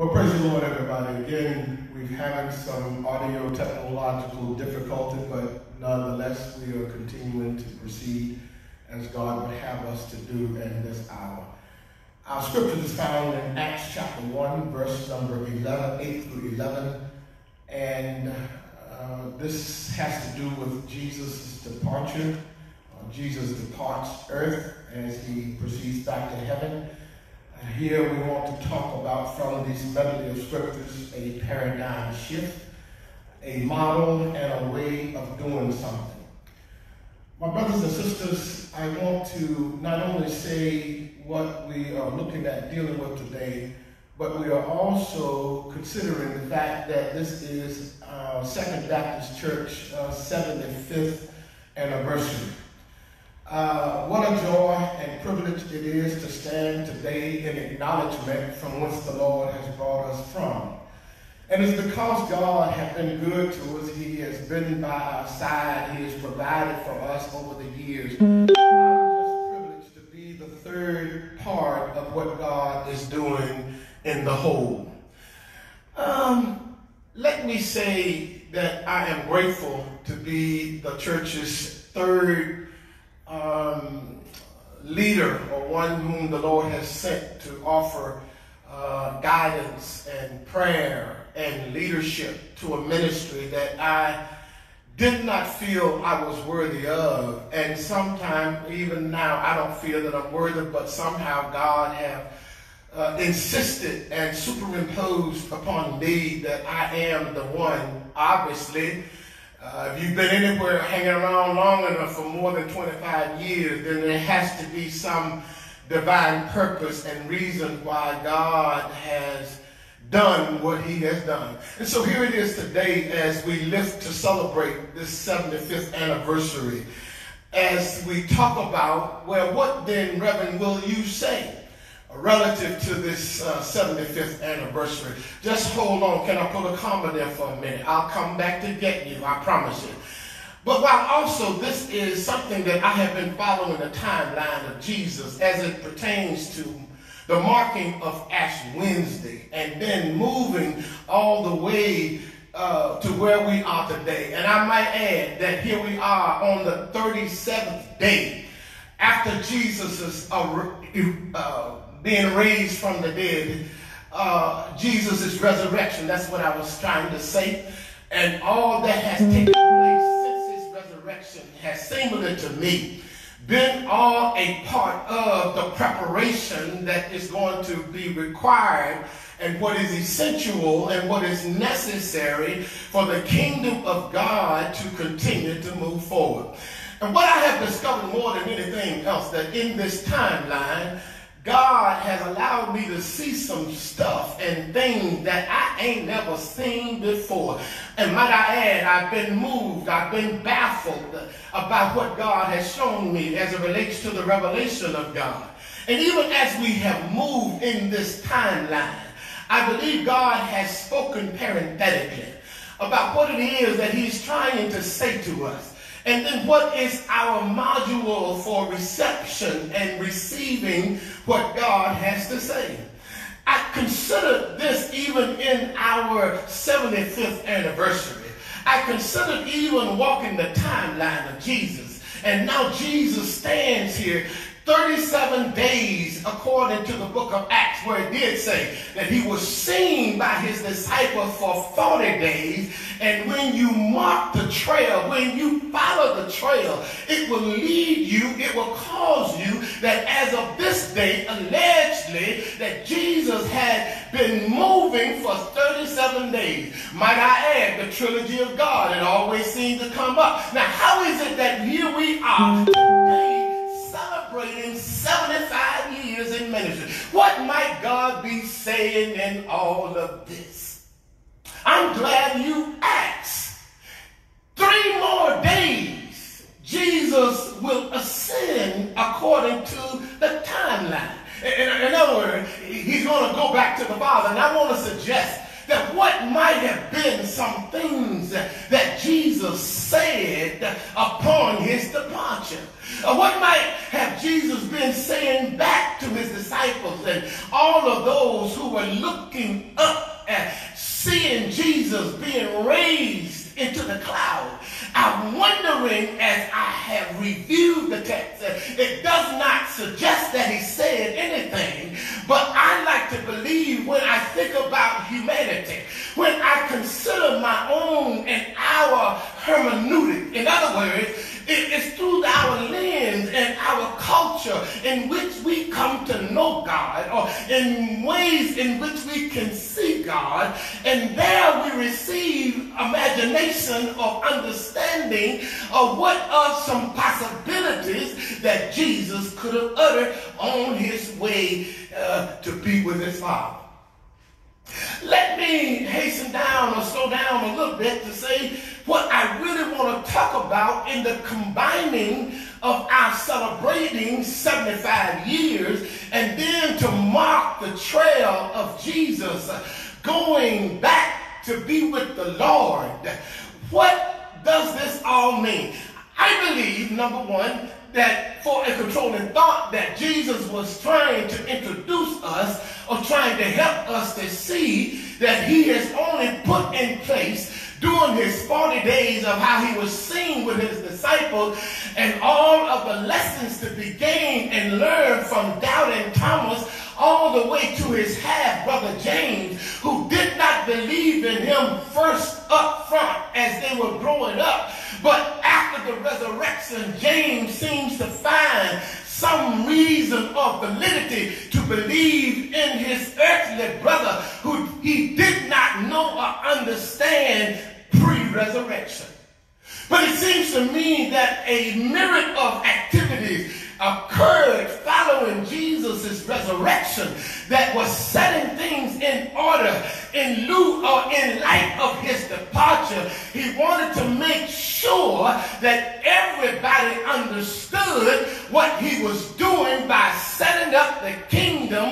Well, praise the Lord, everybody. Again, we're having some audio technological difficulty, but nonetheless, we are continuing to proceed as God would have us to do in this hour. Our scripture is found in Acts chapter 1, verse number 11, 8 through 11. And uh, this has to do with Jesus' departure. Uh, Jesus departs earth as he proceeds back to heaven. And here we want to talk about from these medley of scriptures a paradigm shift, a model, and a way of doing something. My brothers and sisters, I want to not only say what we are looking at dealing with today, but we are also considering the fact that this is our Second Baptist Church uh, 75th anniversary. Uh, what a joy and privilege it is to stand today in acknowledgement from whence the Lord has brought us from. And it's because God has been good to us. He has been by our side. He has provided for us over the years. I'm just privileged to be the third part of what God is doing in the whole. Um, let me say that I am grateful to be the church's third um, leader or one whom the Lord has sent to offer uh, guidance and prayer and leadership to a ministry that I did not feel I was worthy of. And sometimes, even now, I don't feel that I'm worthy, but somehow God have uh, insisted and superimposed upon me that I am the one, obviously. Uh, if you've been anywhere hanging around long enough for more than 25 years, then there has to be some divine purpose and reason why God has done what he has done. And so here it is today as we lift to celebrate this 75th anniversary. As we talk about, well, what then, Reverend, will you say relative to this uh, 75th anniversary? Just hold on. Can I put a comma there for a minute? I'll come back to get you, I promise you. But while also this is something that I have been following the timeline of Jesus as it pertains to the marking of Ash Wednesday and then moving all the way uh, to where we are today. And I might add that here we are on the 37th day after Jesus' uh, uh, being raised from the dead, uh, Jesus' resurrection. That's what I was trying to say. And all that has taken place since his resurrection has seemingly to me been all a part of the preparation that is going to be required and what is essential and what is necessary for the kingdom of God to continue to move forward. And what I have discovered more than anything else that in this timeline, God has allowed me to see some stuff and things that I ain't never seen before. And might I add, I've been moved, I've been baffled about what God has shown me as it relates to the revelation of God. And even as we have moved in this timeline, I believe God has spoken parenthetically about what it is that he's trying to say to us. And then what is our module for reception and receiving what God has to say? I consider this even in our 75th anniversary. I consider even walking the timeline of Jesus. And now Jesus stands here 37 days according to the book of Acts, where it did say that he was seen by his disciples for 40 days. And when you mark the trail, when you follow the trail, it will lead you, it will cause you that as of this day, allegedly, that Jesus had been moving for 37 days. Might I add, the trilogy of God, it always seems to come up. Now, how is it that here we are today? Celebrating 75 years in ministry. What might God be saying in all of this? I'm glad you asked. Three more days, Jesus will ascend according to the timeline. In, in other words, he's going to go back to the Father. And I want to suggest that what might have been some things that Jesus said upon his departure. Uh, what might have Jesus been saying back to his disciples and all of those who were looking up at seeing Jesus being raised into the cloud? I'm wondering as I have reviewed the text, it does not suggest that he said anything, but I like to believe when I think about humanity, when I consider my own and our hermeneutic, in other words, it's through our lens and our culture in which we come to know God or in ways in which we can see God. And there we receive imagination of understanding of what are some possibilities that Jesus could have uttered on his way uh, to be with his Father. Let me hasten down or slow down a little bit to say what I really want to talk about in the combining of our celebrating 75 years and then to mark the trail of Jesus going back to be with the Lord. What does this all mean? I believe, number one, that for a controlling thought that Jesus was trying to introduce us or trying to help us to see that he has only put in place during his 40 days of how he was seen with his disciples and all of the lessons to be gained and learned from doubting Thomas all the way to his half brother James, who did not believe in him first up front as they were growing up. But after the resurrection, James seems to find some reason of validity to believe in his earthly brother who he did not know or understand pre-resurrection. But it seems to me that a myriad of activities occurred following Jesus' resurrection that was setting things in order in lieu or in light of his departure. He wanted to make sure that everybody understood what he was doing by setting up the kingdom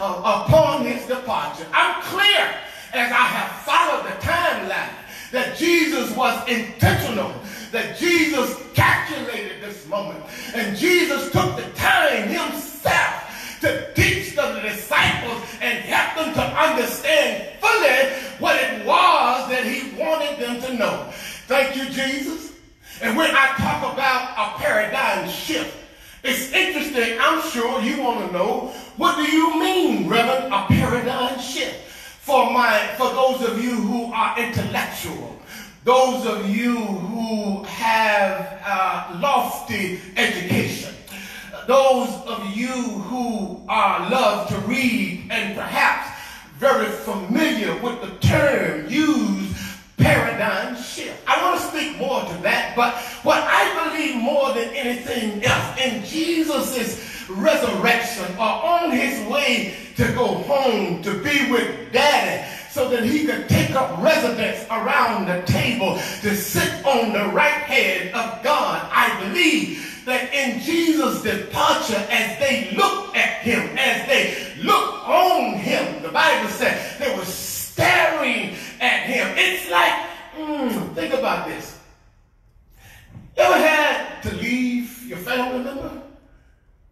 uh, upon his departure. I'm clear as I have followed the timeline that Jesus was intentional, that Jesus calculated this moment, and Jesus took the time himself to teach the disciples and help them to understand fully what it was that he wanted them to know. Thank you, Jesus. And when I talk about a paradigm shift, it's interesting. I'm sure you want to know what do you mean, Reverend, a paradigm shift? for my for those of you who are intellectual, those of you who have uh, lofty education, those of you who are love to read and perhaps very familiar with the term used paradigm shift. I want to speak more to that, but what I believe more than anything else in Jesus' resurrection or on his way to go home to be with daddy so that he could take up residence around the table to sit on the right hand of God. I believe that in Jesus' departure, as they looked at him, as they looked on him, the Bible said they were staring at him. It's like, mm, think about this. You ever had to leave your family member?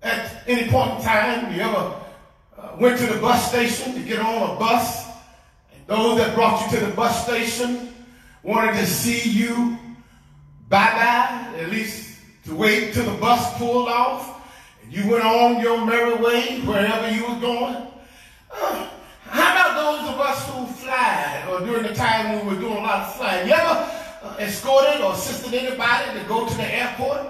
At any point in time, you ever uh, went to the bus station to get on a bus? Those that brought you to the bus station wanted to see you bye-bye, at least to wait till the bus pulled off, and you went on your merry way wherever you were going. Uh, how about those of us who fly, or during the time when we were doing a lot of flying? You ever uh, escorted or assisted anybody to go to the airport,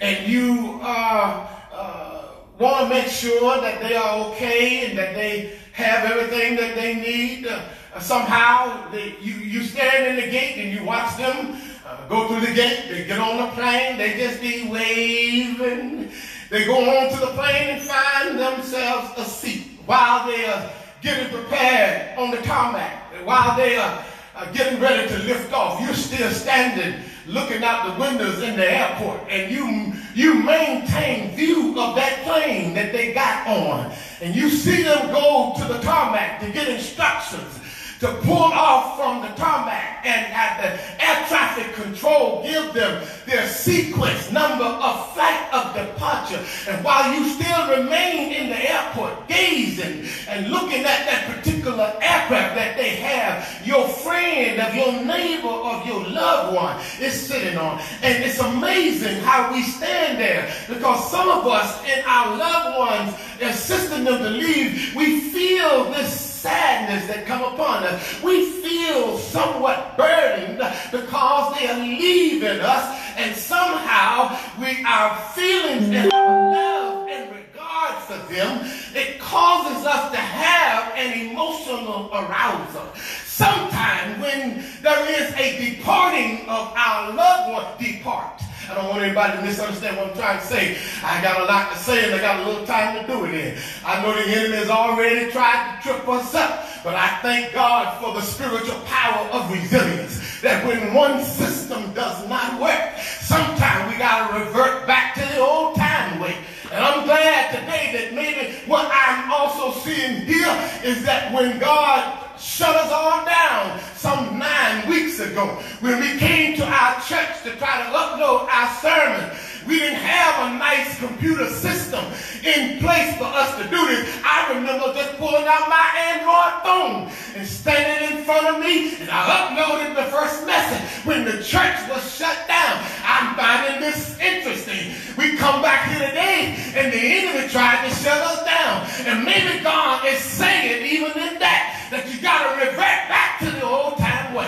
and you uh, uh, want to make sure that they are okay and that they have everything that they need. Uh, somehow they, you, you stand in the gate and you watch them uh, go through the gate. They get on the plane. They just be waving. They go on to the plane and find themselves a seat while they are getting prepared on the tarmac. While they are uh, getting ready to lift off, you're still standing looking out the windows in the airport and you, you maintain view of that plane that they got on. And you see them go to the tarmac to get instructions to pull off from the tarmac and at the air traffic control give them their sequence number of flight of departure. And while you still remain in the airport gazing and looking at that particular aircraft that they have, your friend of your neighbor of your loved one is sitting on. And it's amazing how we stand there because some of us and our loved ones assisting them to leave, we feel this sadness that come upon us. We feel somewhat burdened because they are leaving us and somehow we our feelings and love and regard for them, it causes us to have an emotional arousal. Sometimes when there is a departing of our loved one, depart. I don't want anybody to misunderstand what I'm trying to say. I got a lot to say and I got a little time to do it in. I know the enemy has already tried to trip us up, but I thank God for the spiritual power of resilience. That when one system does not work, sometimes we got to revert back to the old time way. And I'm glad today that maybe what I'm also seeing here is that when God shut us all down some nine weeks ago when we came to our church to try to upload our sermon. We didn't have a nice computer system in place for us to do this. I remember just pulling out my Android phone and standing in front of me, and I uploaded the first message when the church was shut down. I'm finding this interesting. We come back here today, and the enemy tried to shut us down. And maybe God is saying, even in that, that you got to revert back to the old time way.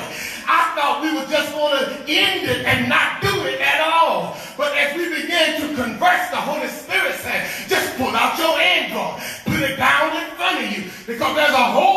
I thought we were just going to end it and not do it at all. But as we began to converse, the Holy Spirit said, just pull out your Android, put it down in front of you, because there's a whole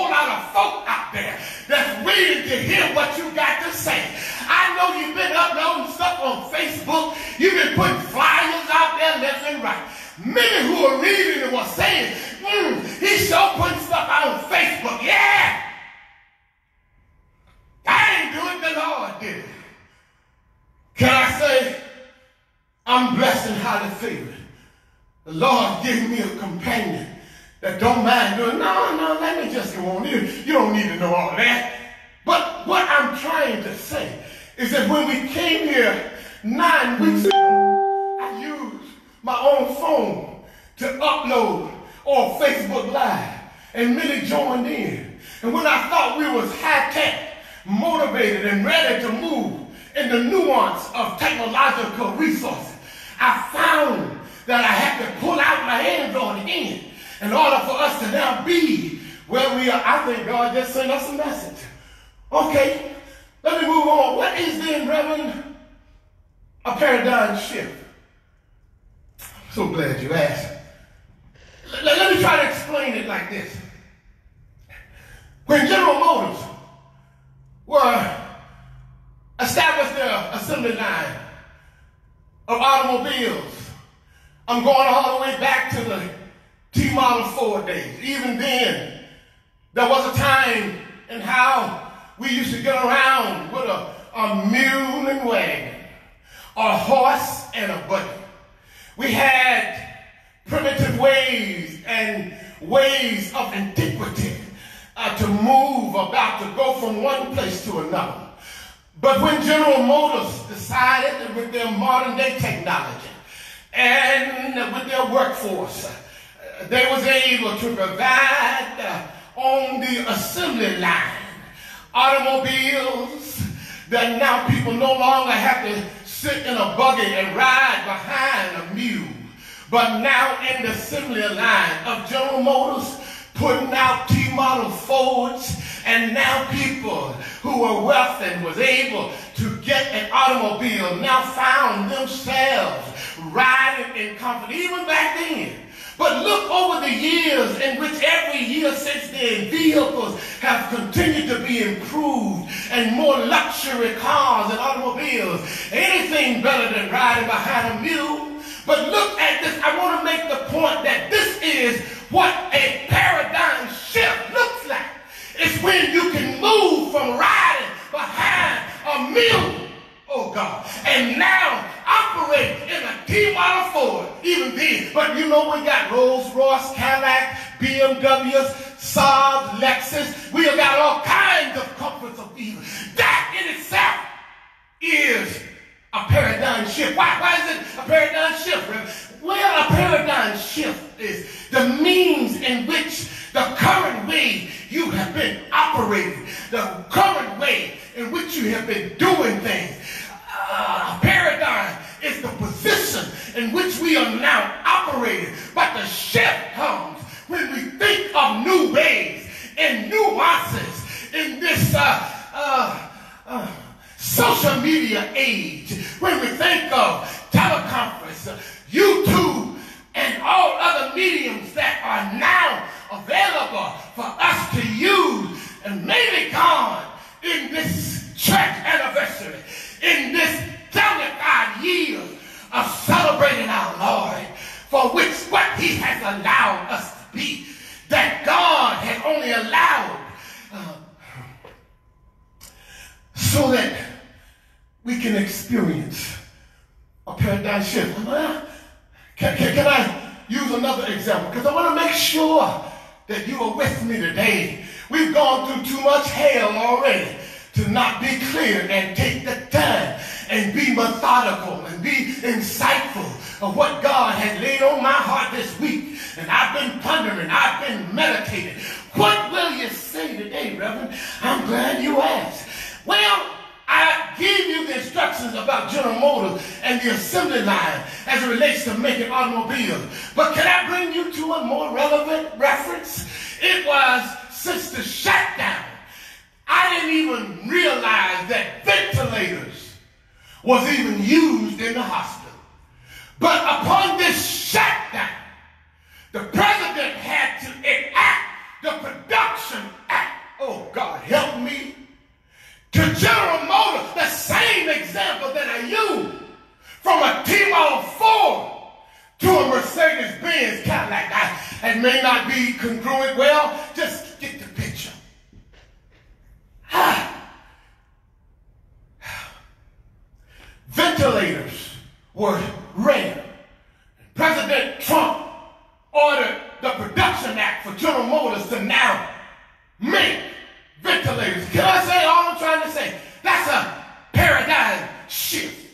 79 of automobiles. I'm going all the way back to the T Model Ford days. Even then, there was a time in how we used to get around with a, a mule and wagon, a horse and a buggy. We had primitive ways and ways of antiquity uh, to move about, to go from one place to another. But when General Motors decided with their modern day technology and with their workforce, uh, they was able to provide uh, on the assembly line automobiles that now people no longer have to sit in a buggy and ride behind a mule. But now in the assembly line of General Motors, putting out T-model Fords, and now people who were wealthy and was able to get an automobile now found themselves riding in comfort, even back then. But look over the years in which every year since then, vehicles have continued to be improved and more luxury cars and automobiles. Anything better than riding behind a mule. But look at this. I want to make the point that this is what a When you can move from riding behind a mule, oh God, and now operate in a T-model Ford, even then. But you know we got Rolls Royce, Cadillac, BMWs, Saab, Lexus. We have got all kinds of comforts of evil. That in itself is a paradigm shift. Why, why is it a paradigm shift? Well, a paradigm shift is the means in which the current way you have been operating, the current way in which you have been doing things. Uh, paradigm is the position in which we are now operating. But the shift comes when we think of new ways and nuances in this uh, uh, uh, social media age. When we think of teleconference, YouTube, and all other mediums that are now available for us to use. And maybe God, in this church anniversary, in this 75 years of celebrating our Lord, for which what he has allowed us to be, that God has only allowed uh, so that we can experience a paradigm shift. Can, can, can I use another example? Because I want to make sure that you are with me today. We've gone through too much hell already to not be clear and take the time and be methodical and be insightful of what God had laid on my heart this week. And I've been pondering, I've been meditating. What will you say today, Reverend? I'm glad you asked. Well, I gave you the instructions about General Motors and the assembly line as it relates to making automobiles. But can I bring you to a more relevant reference? It was since the shutdown. I didn't even realize that ventilators was even used in the hospital. But upon this shutdown, the president had to enact the Production Act. Oh, God, help me to General Motors, the same example that I used from a T-Model Ford to a Mercedes-Benz Cadillac. That, it may not be congruent. Well, just get the picture. Ah. Ventilators were rare. President Trump ordered the Production Act for General Motors to now make ventilators. Can I say all I'm trying to say? That's a paradigm shift.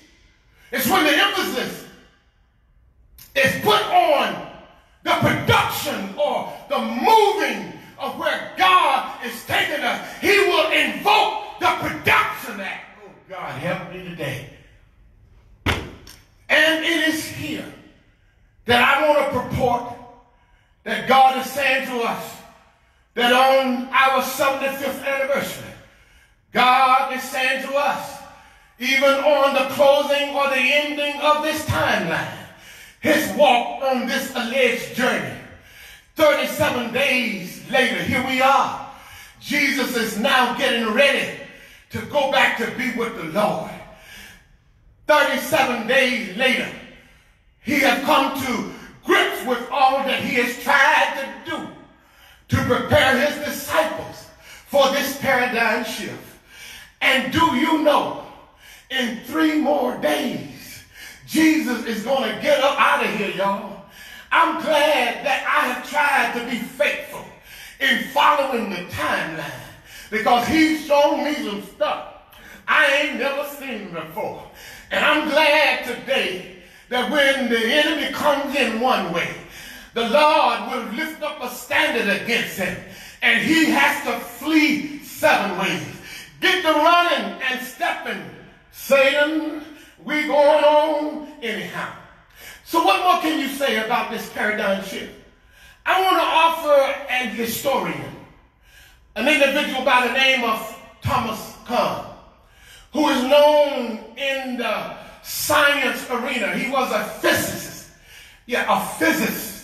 It's when the emphasis is put on the production or the moving of where God is taking us. He will invoke the production act. Oh, God, help me today. And it is here that I want to purport that God is saying to us that on our 75th anniversary, God is saying to us, even on the closing or the ending of this timeline, his walk on this alleged journey, 37 days later, here we are. Jesus is now getting ready to go back to be with the Lord. 37 days later, he has come to grips with all that he has tried to do to prepare his disciples for this paradigm shift. And do you know, in three more days, Jesus is going to get up out of here, y'all. I'm glad that I have tried to be faithful in following the timeline because he's shown me some stuff I ain't never seen before. And I'm glad today that when the enemy comes in one way, the Lord will lift up a standard against him, and he has to flee seven ways. Get the running and stepping. Satan, we going on anyhow. So what more can you say about this paradigm shift? I want to offer an historian, an individual by the name of Thomas Kuhn, who is known in the science arena. He was a physicist. Yeah, a physicist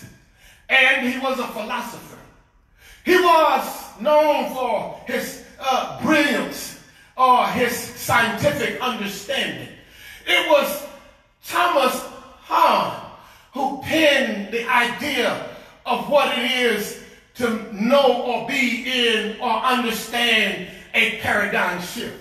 and he was a philosopher. He was known for his uh, brilliance or his scientific understanding. It was Thomas Kuhn who penned the idea of what it is to know or be in or understand a paradigm shift.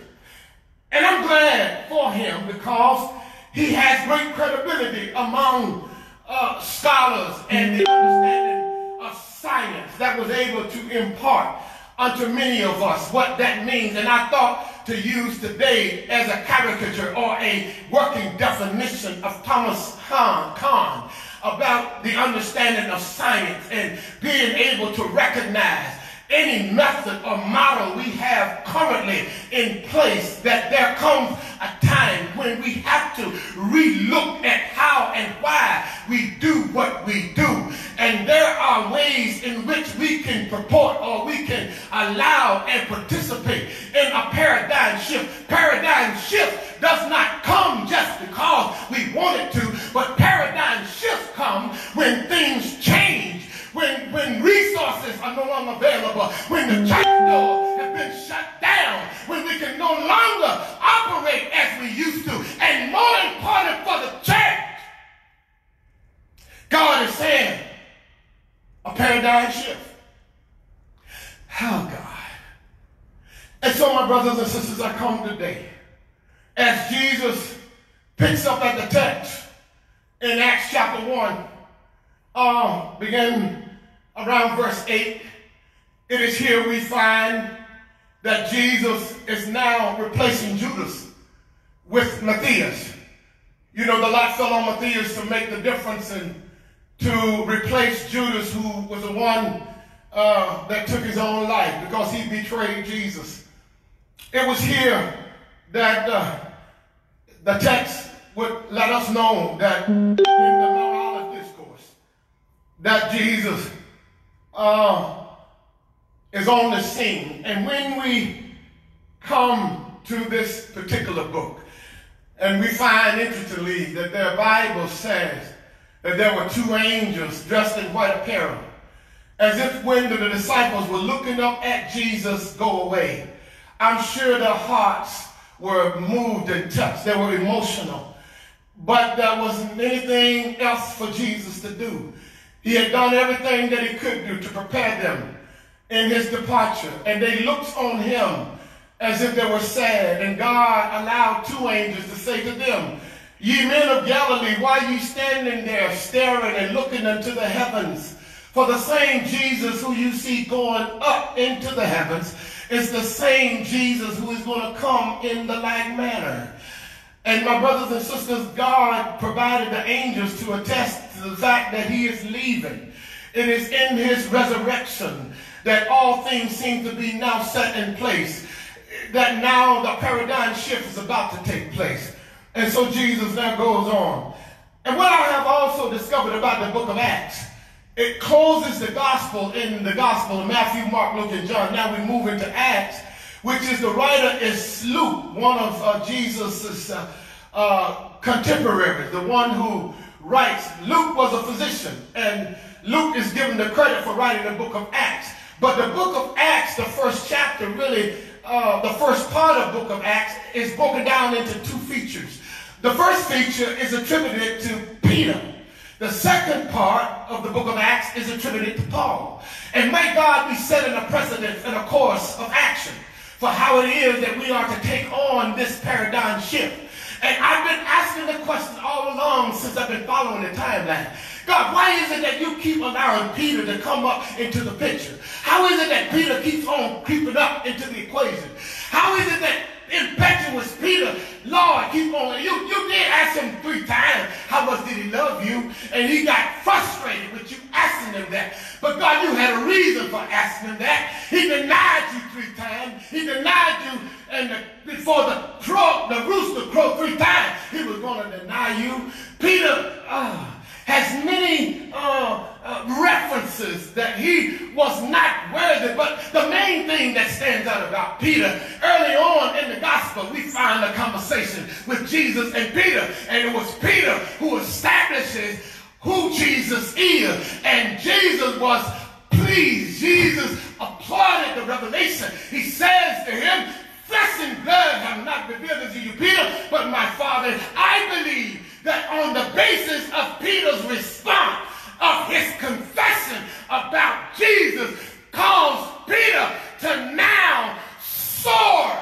And I'm glad for him because he has great credibility among uh, scholars and the understanding of science that was able to impart unto many of us what that means. And I thought to use today as a caricature or a working definition of Thomas Kuhn about the understanding of science and being able to recognize any method or model we have currently in place, that there comes a time when we have to relook at how and why we do what we do. And there are ways in which we can purport or we can allow and participate in a paradigm shift. Paradigm shift does not come just because we want it to, but paradigm shifts come when things change when, when resources are no longer available, when the church doors have been shut down, when we can no longer operate as we used to, and more important for the church, God is saying a paradigm shift. How God. And so, my brothers and sisters, I come today as Jesus picks up at the text in Acts chapter 1, uh, begin around verse 8, it is here we find that Jesus is now replacing Judas with Matthias. You know, the lot fell on Matthias to make the difference and to replace Judas, who was the one uh, that took his own life because he betrayed Jesus. It was here that uh, the text would let us know that in the Mount Olive discourse, that Jesus uh, is on the scene. And when we come to this particular book, and we find interestingly that their Bible says that there were two angels dressed in white apparel, as if when the disciples were looking up at Jesus go away. I'm sure their hearts were moved and touched. They were emotional. But there wasn't anything else for Jesus to do. He had done everything that he could do to prepare them in his departure. And they looked on him as if they were sad. And God allowed two angels to say to them, Ye men of Galilee, why are ye standing there staring and looking into the heavens? For the same Jesus who you see going up into the heavens is the same Jesus who is going to come in the like manner. And my brothers and sisters, God provided the angels to attest the fact that he is leaving. It is in his resurrection that all things seem to be now set in place. That now the paradigm shift is about to take place. And so Jesus now goes on. And what I have also discovered about the book of Acts, it closes the gospel in the gospel of Matthew, Mark, Luke, and John. Now we move into Acts which is the writer is Luke, one of uh, Jesus' uh, uh, contemporaries, the one who writes. Luke was a physician, and Luke is given the credit for writing the book of Acts. But the book of Acts, the first chapter, really, uh, the first part of book of Acts is broken down into two features. The first feature is attributed to Peter. The second part of the book of Acts is attributed to Paul. And may God be setting a precedent and a course of action for how it is that we are to take on this paradigm shift. And I've been asking the question all along since I've been following the timeline. God, why is it that you keep allowing Peter to come up into the picture? How is it that Peter keeps on creeping up into the equation? How is it that impetuous Peter, Lord, keep on. You, you did ask him three times how much did he love you, and he got frustrated with you asking him that. But God, you had a reason for asking him that. He denied you three times. He denied you, and the, before the crow, the rooster crowed three times, he was going to deny you. Peter, uh, has many uh, uh, references that he was not worthy. But the main thing that stands out about Peter, early on in the gospel, we find a conversation with Jesus and Peter. And it was Peter who establishes who Jesus is. And Jesus was pleased. Jesus applauded the revelation. He says to him, Flesh blood have not revealed to you, Peter, but my Father, I believe that on the basis of Peter's response of his confession about Jesus caused Peter to now soar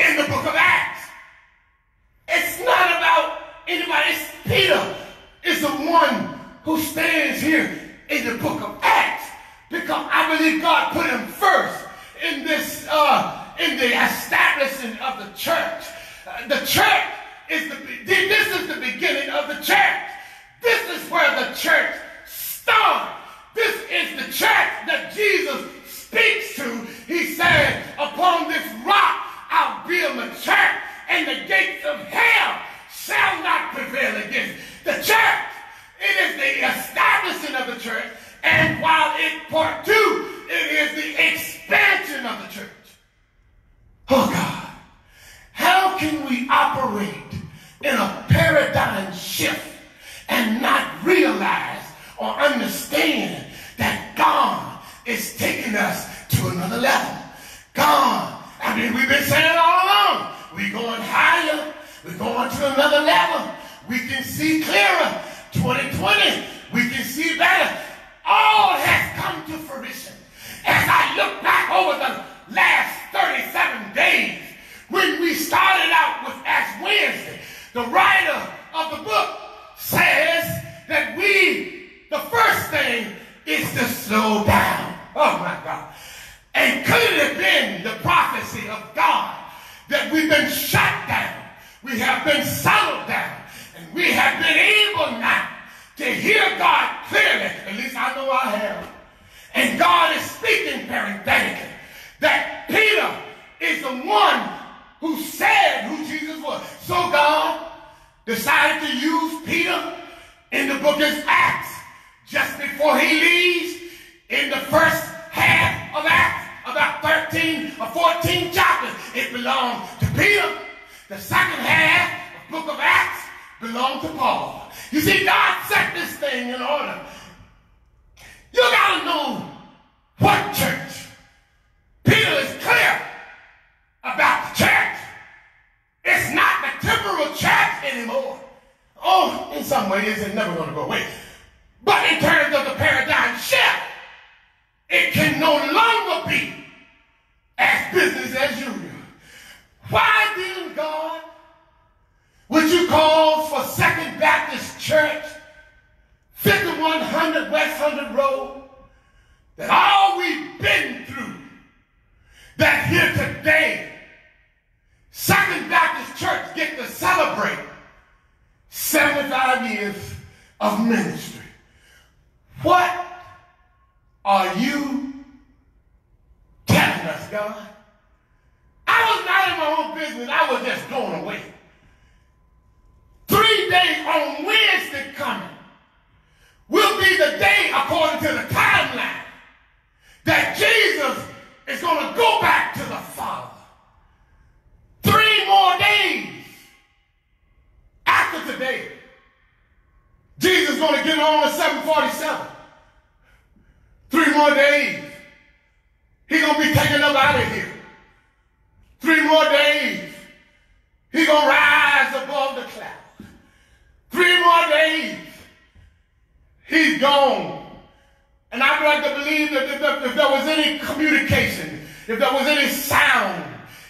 in the book of Acts. It's not about anybody. It's Peter is the one who stands here in the book of Acts because I believe God put him first in this, uh, in the establishing of the church. Uh, the church is the, this is the beginning of the church. This is where the church starts. This is the church that Jesus speaks to. He said, upon this rock I'll build my church, and the gates of hell shall not prevail against the church. It is the establishing of the church, and while it part two, it is the expansion of the church. Oh God, how can we operate in a paradigm shift and not realize or understand that God is taking us to another level? God, I mean, we've been saying all along, we're going higher, we're going to another level. We can see clearer. 2020, we can see better. All has come to fruition. As I look back over the last 37 days, when we started out with Ash Wednesday, the writer of the book says that we, the first thing is to slow down. Oh my God. And could it have been the prophecy of God that we've been shut down? We have been settled down. And we have been able now to hear God clearly. At least I know I have. And God is speaking parenthetically that Peter is the one who said who Jesus was. So God decided to use Peter in the book of Acts just before he leaves in the first half of Acts, about 13 or 14 chapters. It belonged to Peter. The second half of book of Acts belonged to Paul. You see, God set this thing in order. You got to know what church. Peter is clear about the church. It's not the temporal church anymore. Oh, in some ways, it's never to go away. But in terms of the paradigm shift, it can no longer be as business as usual. Why didn't God, would you call for Second Baptist Church, 5100 West 100 Road, that all we've been through, that here today, Second Baptist Church get to celebrate 75 years of ministry. What are you telling us, God? I was not in my own business. I was just going away. Three days on Wednesday coming will be the day, according to the timeline, that Jesus is going to go back to the Father. Three more days after today, Jesus is going to get on at 747. Three more days. He's going to be taken up out of here. Three more days. He's going to rise above the clouds. Three more days. He's gone. And I'd like to believe that if, if there was any communication, if there was any sound,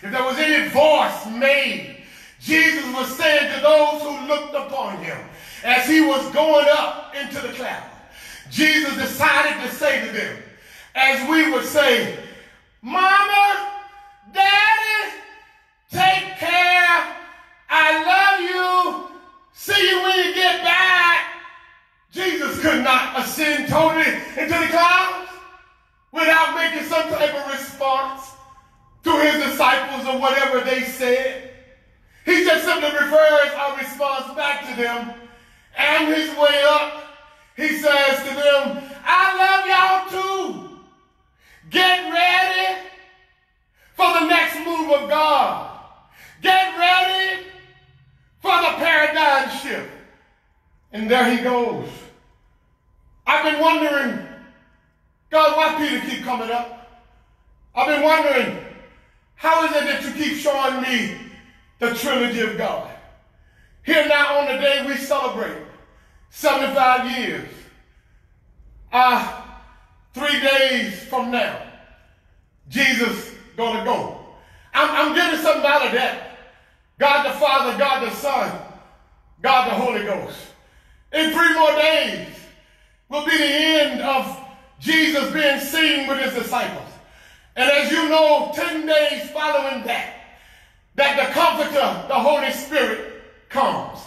if there was any voice made, Jesus was saying to those who looked upon him as he was going up into the cloud, Jesus decided to say to them, as we would say, Mama, Daddy, take care. I love you. See you when you get back. Jesus not totally into the clouds without making some type of response to his disciples or whatever they said. He just simply refers our response back to them and his way up. He says to them, I love y'all too. Get ready for the next move of God. Get ready for the paradigm shift. And there he goes. I've been wondering, God, why Peter keep coming up? I've been wondering, how is it that you keep showing me the trilogy of God? Here now on the day we celebrate 75 years. Uh, three days from now, Jesus gonna go. I'm, I'm getting something out of that. God the Father, God the Son, God the Holy Ghost. In three more days will be the end of Jesus being seen with his disciples. And as you know, 10 days following that, that the Comforter, the Holy Spirit, comes.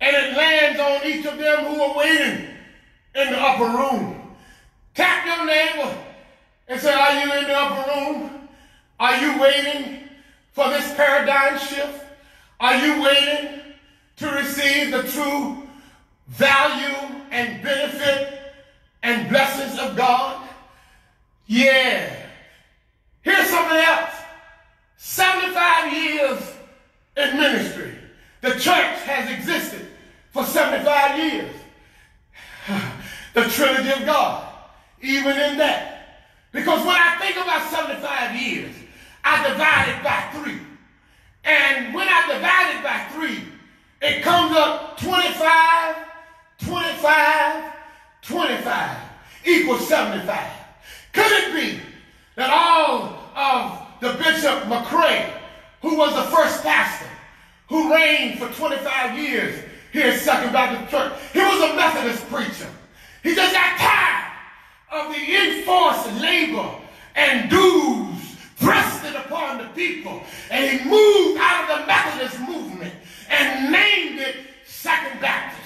And it lands on each of them who are waiting in the upper room. Tap your neighbor and say, Are you in the upper room? Are you waiting for this paradigm shift? Are you waiting to receive the true value and benefit and blessings of God? Yeah. Here's something else. 75 years in ministry. The church has existed for 75 years. The Trinity of God, even in that. Because when I think about 75 years, I divide it by three. And when I divide it by three, it comes up 25, 25, 25 equals 75. Could it be that all of the Bishop McCray, who was the first pastor, who reigned for 25 years here at Second Baptist Church. He was a Methodist preacher. He just got tired of the enforced labor and dues thrusted upon the people. And he moved out of the Methodist movement and named it Second Baptist.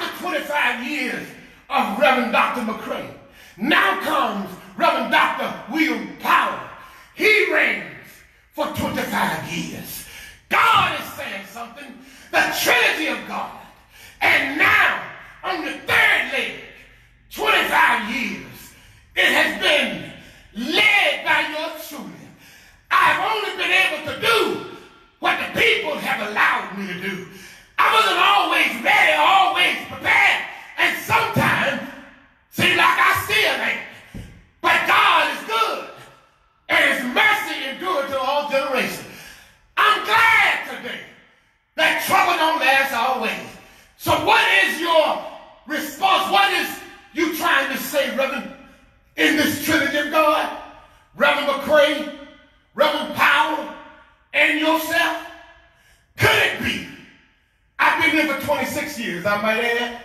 After 25 years of Reverend Dr. McCray, now comes Reverend Dr. William Power. He reigns for 25 years. God is saying something. The Trinity of God. And now, on the third leg, 25 years, it has been led by your children. I've only been able to do what the people have allowed me to do. I wasn't always ready, always prepared, and sometimes seems like I still ain't. But God is good, and His mercy endures to all generations. I'm glad today that trouble don't last always. So what is your response? What is you trying to say, Reverend, in this Trinity of God? Reverend McCray, Reverend Powell, and yourself? Could it be? I've been here for 26 years, I might add.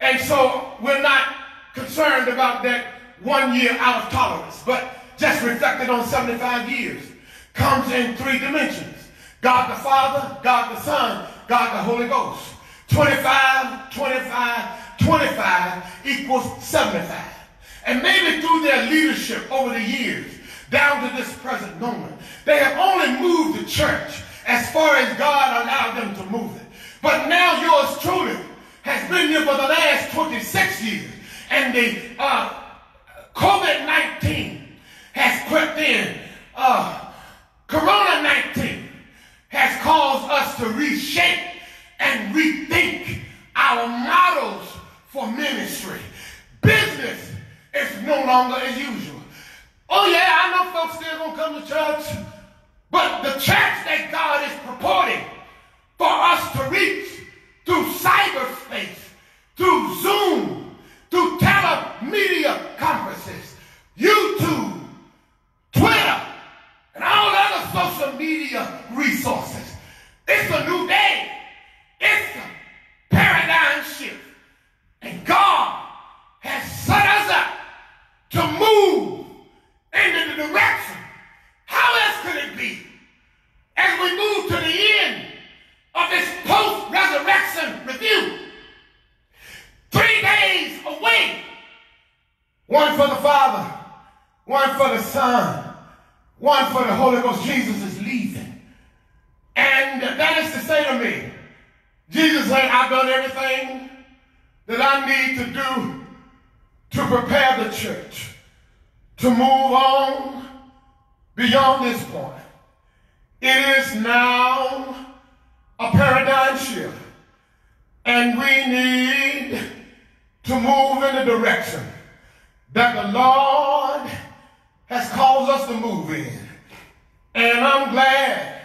And so we're not concerned about that one year out of tolerance, but just reflected on 75 years comes in three dimensions. God the Father, God the Son, God the Holy Ghost. 25, 25, 25 equals 75. And maybe through their leadership over the years, down to this present moment, they have only moved the church as far as God allowed them to move it. But now yours truly has been here for the last 26 years. And the uh, COVID-19 has crept in. Uh, Corona-19 has caused us to reshape and rethink our models for ministry. Business is no longer as usual. Oh yeah, I know folks still gonna come to church, but the church that God is purporting for us to reach through cyberspace, through Zoom, through telemedia conferences, YouTube, Twitter, and all other social media resources. It's a new day. It's a paradigm shift. And God has set us up to move into the direction. How else could it be? As we move to the end of this post-resurrection review, three days away, one for the Father, one for the Son, one for the Holy Ghost. Jesus is leaving. And that is to say to me, Jesus said, I've done everything that I need to do to prepare the church to move on beyond this point. It is now a paradigm shift, and we need to move in the direction that the Lord has caused us to move in. And I'm glad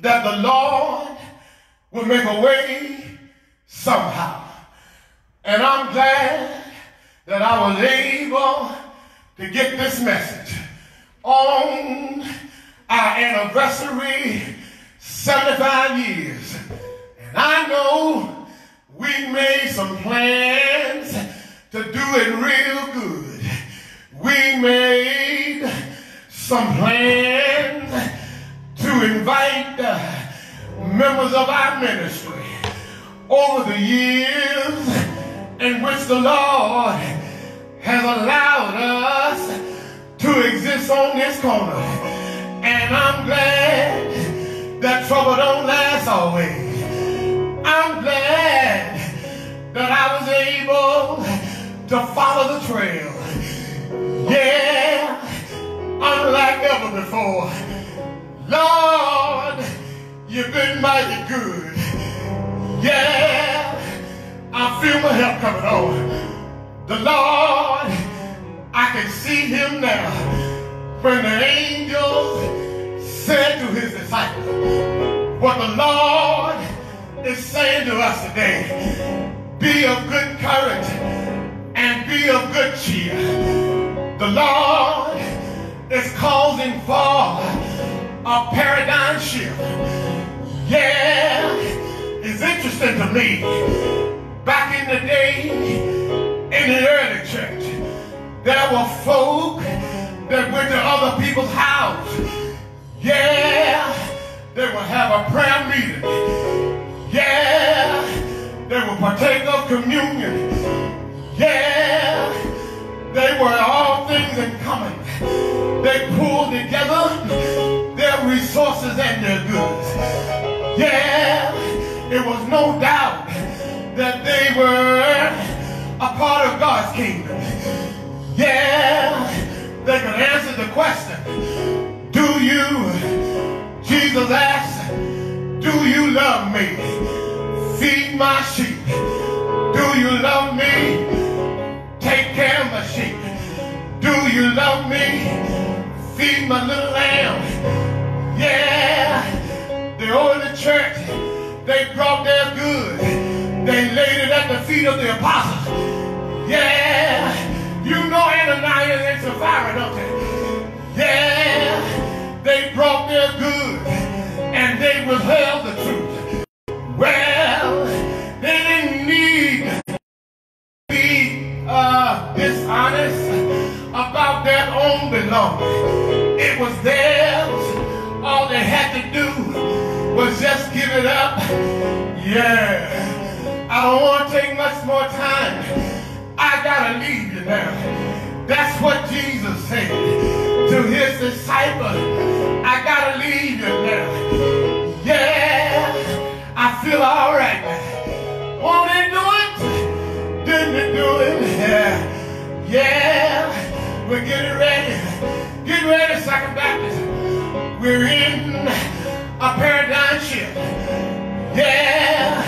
that the Lord will make a way somehow. And I'm glad that I was able to get this message on our anniversary 75 years. And I know we made some plans to do it real good. We made some plans to invite members of our ministry over the years in which the Lord has allowed us to exist on this corner. And I'm glad that trouble don't last always. I'm glad that I was able to follow the trail. Yeah, unlike ever before. Lord, you've been mighty good. Yeah, I feel my help coming on. The Lord, I can see him now. When the angels said to his disciples, what the Lord is saying to us today, be of good courage and be of good cheer. The Lord is causing for a paradigm shift. Yeah, it's interesting to me. Back in the day, in the early church, there were folk that went to other people's house. Yeah, they would have a prayer meeting. Yeah, they would partake of communion. Yeah, they were all things in common. They pulled together their resources and their goods. Yeah, it was no doubt that they were a part of God's kingdom. Yeah, Asked, do you love me? Feed my sheep. Do you love me? Take care of my sheep. Do you love me? Feed my little lamb. Yeah, the early church, they brought their good. They laid it at the feet of the apostles. Yeah, you know Ananias and Sapphira, don't they? Yeah, they brought their they withheld the truth. Well, they didn't need to be uh, dishonest about their own belonging. It was theirs all they had to do was just give it up. Yeah. I don't want to take much more time. I gotta leave you now. That's what Jesus said to his disciples. I gotta leave you now. All right. Won't it do it? Didn't it do it? Yeah. Yeah. We're getting ready. Get ready, Second Baptist. We're in a paradigm shift. Yeah,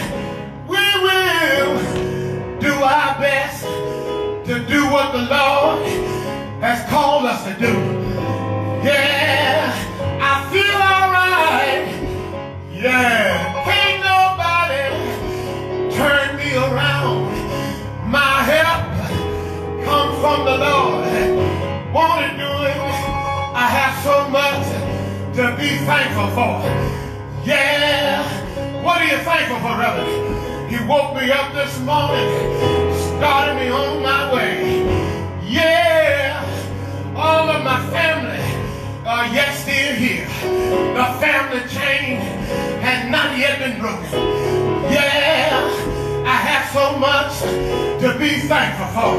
we will do our best to do what the Lord has called us to do. Yeah, to be thankful for. Yeah. What are you thankful for, brother? He woke me up this morning, started me on my way. Yeah. All of my family are yet still here. The family chain has not yet been broken. Yeah. I have so much to be thankful for.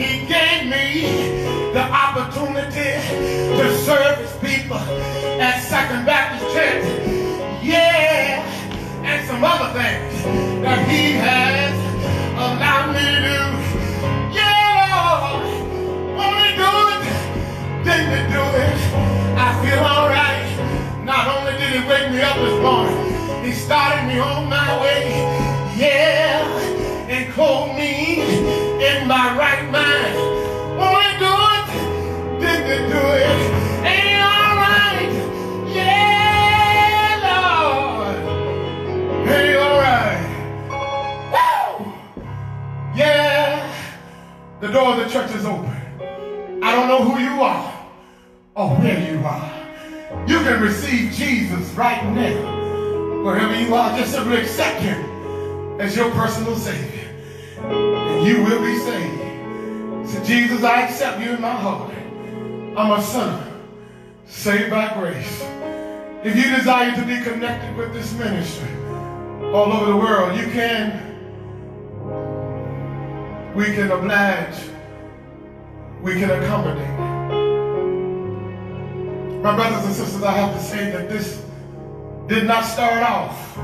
He gave me the opportunity to serve his people at Second Baptist Church. Yeah, and some other things that he has allowed me to do. Yeah, Lord, want to do it, didn't he do it? I feel all right. Not only did he wake me up this morning, he started me on my way. Yeah, and clothed me in my right mind to do it. Did it do it? Ain't alright. Yeah, Lord. Ain't alright. Woo! Yeah. The door of the church is open. I don't know who you are or where you are. You can receive Jesus right now. Wherever you are, just simply accept him as your personal Savior. And you will be saved. Say, Jesus, I accept you in my heart. I'm a sinner, saved by grace. If you desire to be connected with this ministry all over the world, you can. We can oblige. We can accommodate. My brothers and sisters, I have to say that this did not start off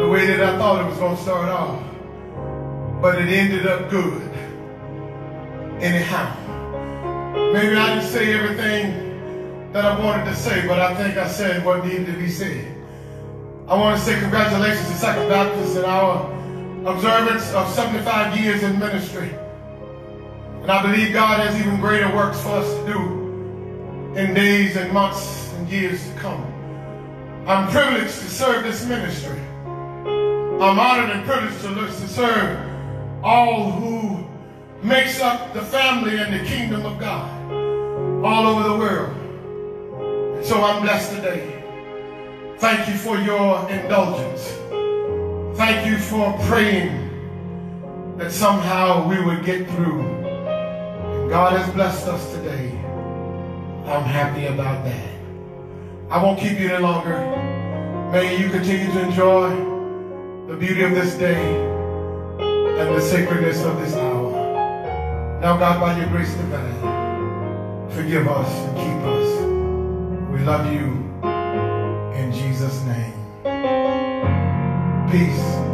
the way that I thought it was going to start off, but it ended up good. Anyhow, maybe I didn't say everything that I wanted to say, but I think I said what needed to be said. I want to say congratulations to Second Baptist and our observance of 75 years in ministry. And I believe God has even greater works for us to do in days and months and years to come. I'm privileged to serve this ministry. I'm honored and privileged to, to serve all who makes up the family and the kingdom of God all over the world. And so I'm blessed today. Thank you for your indulgence. Thank you for praying that somehow we would get through. And God has blessed us today. I'm happy about that. I won't keep you any longer. May you continue to enjoy the beauty of this day and the sacredness of this hour. Now, God, by your grace divine, forgive us and keep us. We love you in Jesus' name. Peace.